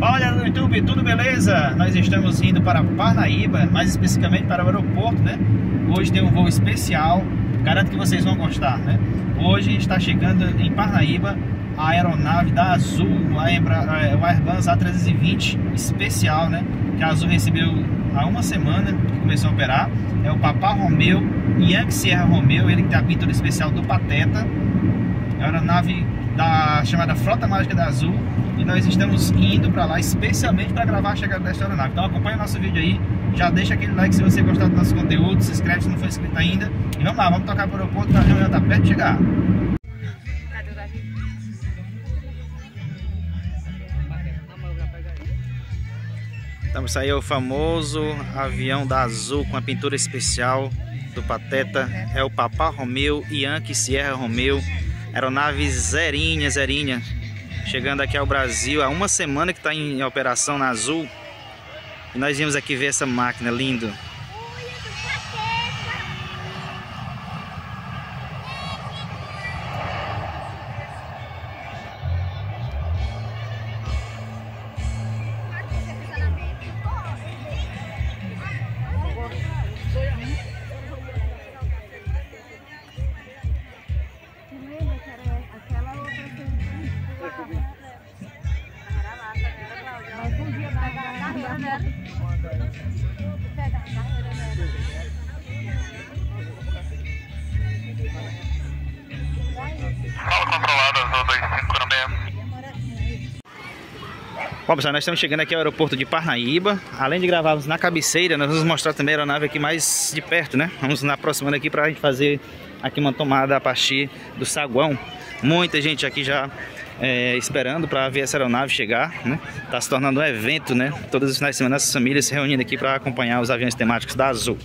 Galera do YouTube, tudo beleza? Nós estamos indo para Parnaíba, mais especificamente para o aeroporto, né? Hoje tem um voo especial, garanto que vocês vão gostar, né? Hoje está chegando em Parnaíba a aeronave da Azul, é, o Airbus A320 especial, né? Que a Azul recebeu há uma semana que começou a operar. É o Papá Romeo, Yankee Sierra Romeo, ele que tem a pintura especial do Pateta. É a aeronave da chamada Frota Mágica da Azul nós estamos indo para lá especialmente para gravar a chegada desta aeronave. Então acompanha nosso vídeo aí, já deixa aquele like se você gostar do nosso conteúdo, se inscreve se não for inscrito ainda e vamos lá, vamos tocar para o aeroporto, a reunião está perto de chegar. Então isso aí é o famoso avião da Azul com a pintura especial do Pateta, é o Papá Romeu, Yankee Sierra Romeu, aeronave zerinha, zerinha, chegando aqui ao Brasil há uma semana que está em operação na Azul. E nós viemos aqui ver essa máquina lindo. Bom pessoal, nós estamos chegando aqui ao aeroporto de Parnaíba Além de gravarmos na cabeceira, nós vamos mostrar também a aeronave aqui mais de perto, né? Vamos nos aproximando aqui para a gente fazer aqui uma tomada a partir do saguão Muita gente aqui já é, esperando para ver essa aeronave chegar, né? Tá se tornando um evento, né? Todos os finais de semana, as famílias se reunindo aqui para acompanhar os aviões temáticos da Azul